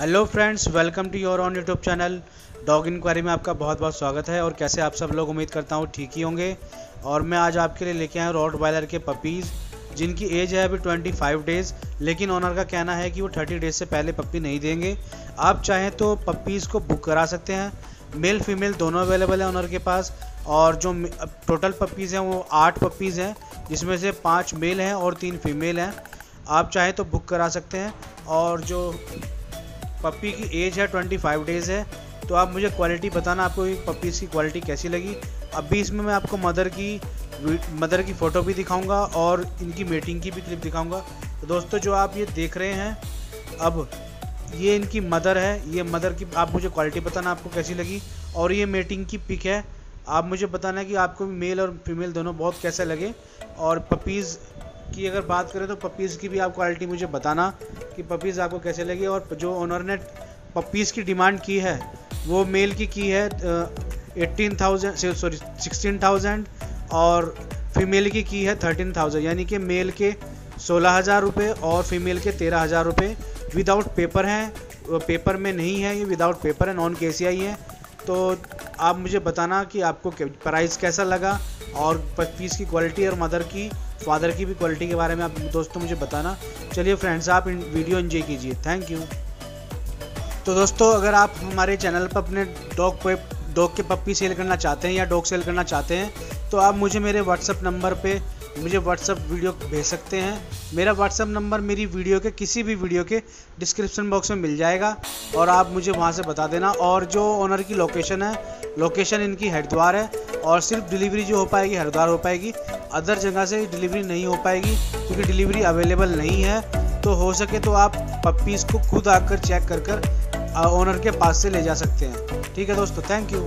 Hello friends welcome to your own YouTube channel dog inquiry में आपका बहुत बहुत स्वागत है और कैसे आप सब लोग उम्मीद करता हूँ ठीक ही होंगे। और मैं आज आपके लिए लेके आया रॉड वायलर के पपीज़ जिनकी एज है अभी 25 डेज़ लेकिन ऑनर का कहना है कि वो 30 डेज़ से पहले पप्पी नहीं देंगे। आप चाहें तो पप्पीज़ को बुक करा सकते हैं। मेल फीमेल दोनों अवेलेबल है ऑनर के पास। और जो टोटल पप्पीज़ हैं वो आठ पप्पीज़ हैं, जिसमें से पाँच मेल हैं और तीन फीमेल हैं। आप चाहें तो बुक करा सकते हैं। और जो पप्पी की एज है ट्वेंटी फाइव डेज़ है तो आप मुझे क्वालिटी बताना आपको पप्पीज़ की क्वालिटी कैसी लगी। अभी इसमें मैं आपको मदर की मदर की फ़ोटो भी दिखाऊँगा और इनकी मीटिंग की भी क्लिप दिखाऊँगा। तो दोस्तों, जो आप ये देख रहे हैं, अब ये इनकी मदर है, ये मदर की, आप मुझे क्वालिटी बताना आपको कैसी लगी। और ये मेटिंग की पिक है, आप मुझे बताना कि आपको मेल और फीमेल दोनों बहुत कैसे लगे। और पपीज़ की अगर बात करें तो पपीज़ की भी आप क्वालिटी मुझे बताना कि पपीज़ आपको कैसे लगी और जो ओनर ने पपीज़ की डिमांड की है, वो मेल की की है eighteen thousand sorry sixteen thousand और फीमेल की की है थर्टीन थाउज़ेंड यानी कि मेल के सोलह हज़ार रुपये और फीमेल के तेरह हज़ार रुपये विदाउट पेपर हैं पेपर में नहीं है ये विदाउट पेपर है नॉन के है। तो आप मुझे बताना कि आपको प्राइस कैसा लगा और पीस की क्वालिटी और मदर की फादर की भी क्वालिटी के बारे में आप दोस्तों मुझे बताना। चलिए फ्रेंड्स आप वीडियो एंजॉय कीजिए। थैंक यू तो दोस्तों, अगर आप हमारे चैनल पर अपने डॉग पे डॉग के पप्पी सेल करना चाहते हैं या डॉग सेल करना चाहते हैं तो आप मुझे मेरे व्हाट्सअप नंबर पे मुझे व्हाट्सअप वीडियो भेज सकते हैं। मेरा व्हाट्सअप नंबर मेरी वीडियो के किसी भी वीडियो के डिस्क्रिप्शन बॉक्स में मिल जाएगा और आप मुझे वहाँ से बता देना। और जो ओनर की लोकेशन है लोकेशन इनकी हरिद्वार है और सिर्फ़ डिलीवरी जो हो पाएगी, हरिद्वार हो पाएगी। अदर जगह से डिलीवरी नहीं हो पाएगी क्योंकि डिलीवरी अवेलेबल नहीं है। तो हो सके तो आप पप्पीज़ को खुद आकर चेक कर कर ओनर के पास से ले जा सकते हैं। ठीक है दोस्तों थैंक यू